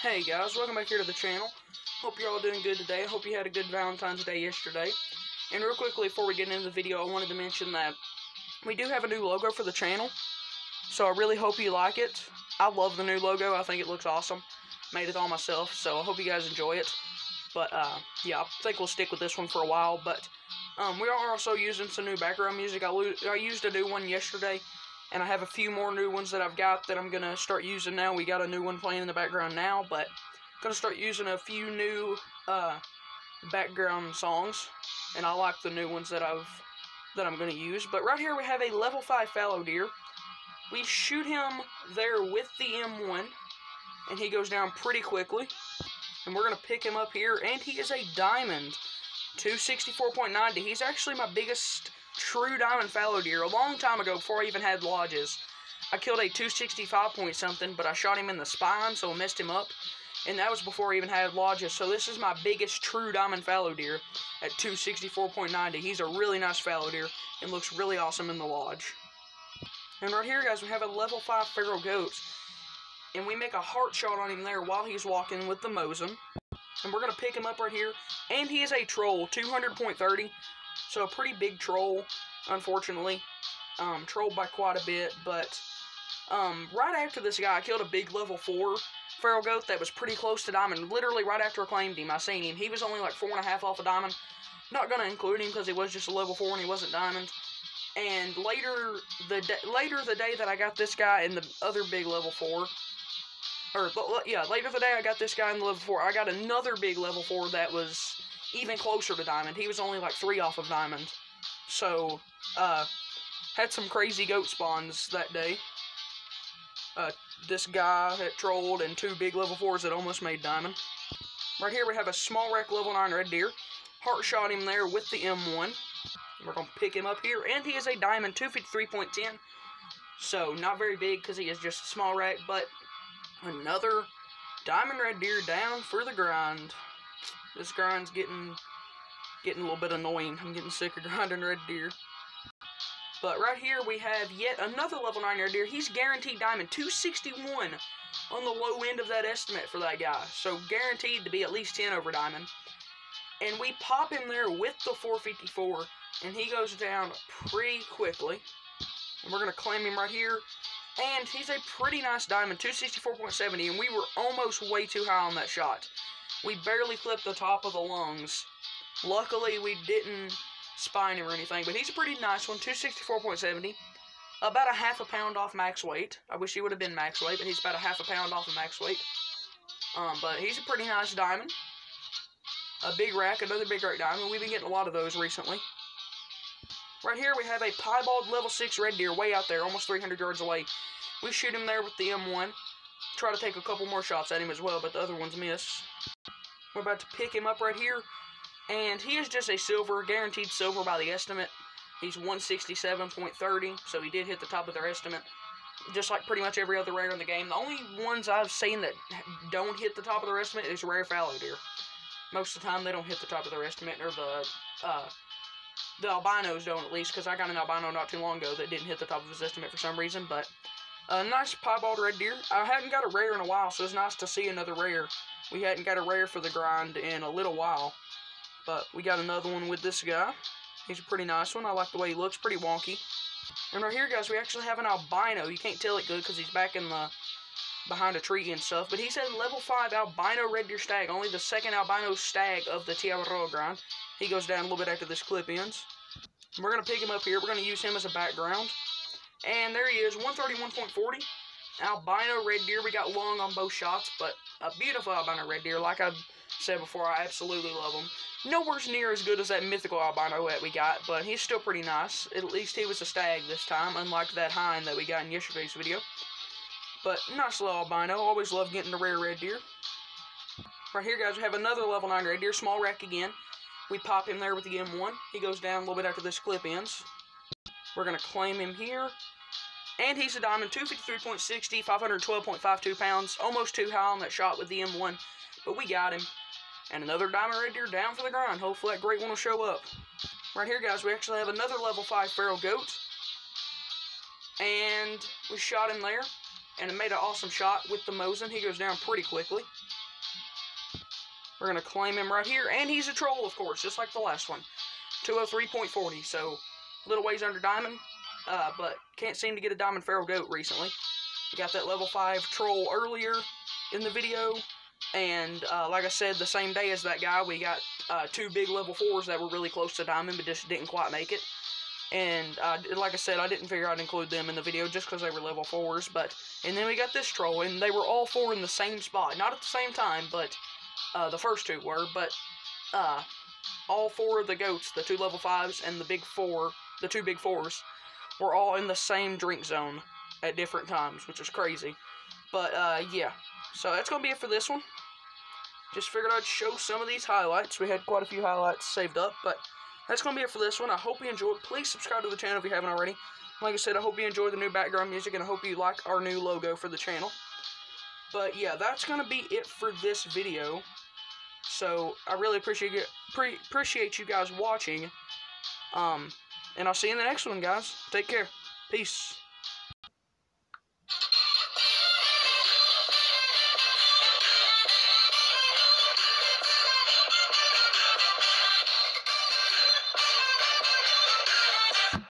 Hey guys, welcome back here to the channel. Hope you're all doing good today. I hope you had a good Valentine's Day yesterday. And real quickly, before we get into the video, I wanted to mention that we do have a new logo for the channel. So I really hope you like it. I love the new logo. I think it looks awesome. Made it all myself, so I hope you guys enjoy it. But, uh, yeah, I think we'll stick with this one for a while. But, um, we are also using some new background music. I, I used a new one yesterday and I have a few more new ones that I've got that I'm gonna start using now. We got a new one playing in the background now, but I'm gonna start using a few new uh, background songs, and I like the new ones that I've that I'm gonna use. But right here we have a level five fallow deer. We shoot him there with the M1, and he goes down pretty quickly. And we're gonna pick him up here, and he is a diamond, 264.90. He's actually my biggest true diamond fallow deer a long time ago before I even had lodges. I killed a 265 point something, but I shot him in the spine, so I messed him up. And that was before I even had lodges. So this is my biggest true diamond fallow deer at 264.90. He's a really nice fallow deer and looks really awesome in the lodge. And right here, guys, we have a level 5 feral goat. And we make a heart shot on him there while he's walking with the Mosin. And we're going to pick him up right here. And he is a troll, 200.30. So a pretty big troll, unfortunately. Um, trolled by quite a bit, but um, right after this guy, I killed a big level 4 feral goat that was pretty close to diamond. Literally right after I claimed him, I seen him. He was only like four and a half off a of diamond. Not gonna include him because he was just a level 4 and he wasn't diamond. And later the later the day that I got this guy and the other big level 4, or yeah, later the day I got this guy in the level 4, I got another big level 4 that was even closer to diamond. He was only like three off of diamond. So, uh, had some crazy goat spawns that day. Uh, this guy had trolled and two big level 4s that almost made diamond. Right here we have a small wreck level 9 red deer. Heart shot him there with the M1. We're going to pick him up here. And he is a diamond 253.10. So, not very big because he is just a small wreck. But another diamond red deer down for the grind. This grind's getting getting a little bit annoying. I'm getting sick of grinding red deer. But right here we have yet another level 9 red deer. He's guaranteed diamond 261 on the low end of that estimate for that guy. So guaranteed to be at least 10 over diamond. And we pop him there with the 454 and he goes down pretty quickly. And we're going to claim him right here. And he's a pretty nice diamond, 264.70, and we were almost way too high on that shot. We barely clipped the top of the lungs. Luckily, we didn't spine him or anything, but he's a pretty nice one, 264.70. About a half a pound off max weight. I wish he would have been max weight, but he's about a half a pound off of max weight. Um, but he's a pretty nice diamond. A big rack, another big rack diamond. We've been getting a lot of those recently. Right here we have a piebald level 6 red deer way out there, almost 300 yards away. We shoot him there with the M1. Try to take a couple more shots at him as well, but the other ones miss. We're about to pick him up right here. And he is just a silver, guaranteed silver by the estimate. He's 167.30, so he did hit the top of their estimate. Just like pretty much every other rare in the game. The only ones I've seen that don't hit the top of their estimate is rare fallow deer. Most of the time, they don't hit the top of their estimate, or the, uh, the albinos don't at least, because I got an albino not too long ago that didn't hit the top of his estimate for some reason, but a nice piebald red deer. I hadn't got a rare in a while, so it's nice to see another rare. We hadn't got a rare for the grind in a little while. But we got another one with this guy. He's a pretty nice one. I like the way he looks. Pretty wonky. And right here, guys, we actually have an albino. You can't tell it good because he's back in the behind a tree and stuff. But he's a level 5 albino red deer stag. Only the second albino stag of the Te Awaroa grind. He goes down a little bit after this clip ends. We're going to pick him up here. We're going to use him as a background. And there he is, 131.40. Albino red deer. We got long on both shots, but a beautiful albino red deer. Like I said before, I absolutely love him. Nowhere near as good as that mythical albino that we got, but he's still pretty nice. At least he was a stag this time, unlike that hind that we got in yesterday's video. But nice little albino. Always love getting the rare red deer. Right here, guys, we have another level 9 red deer, small rack again. We pop him there with the M1. He goes down a little bit after this clip ends. We're going to claim him here. And he's a diamond, 253.60, 512.52 pounds. Almost too high on that shot with the M1, but we got him. And another diamond red deer down for the grind. Hopefully that great one will show up. Right here, guys, we actually have another level 5 feral goat. And we shot him there. and it made an awesome shot with the Mosin. He goes down pretty quickly. We're going to claim him right here, and he's a troll, of course, just like the last one. 203.40, so little ways under diamond, uh, but can't seem to get a diamond feral goat recently. We got that level 5 troll earlier in the video, and uh, like I said, the same day as that guy, we got uh, two big level 4s that were really close to diamond, but just didn't quite make it. And uh, like I said, I didn't figure I'd include them in the video just because they were level 4s. But And then we got this troll, and they were all four in the same spot. Not at the same time, but uh, the first two were. But uh, all four of the goats, the two level 5s and the big four, the two big 4s, were all in the same drink zone at different times, which is crazy. But uh, yeah, so that's to be it for this one. Just figured I'd show some of these highlights. We had quite a few highlights saved up, but that's to be it for this one. I hope you enjoyed. Please subscribe to the channel if you haven't already. Like I said, I hope you enjoy the new background music, and I hope you like our new logo for the channel. But yeah, that's to be it for this video. So I really appreciate appreciate you guys watching. Um, and I'll see you in the next one, guys. Take care. Peace.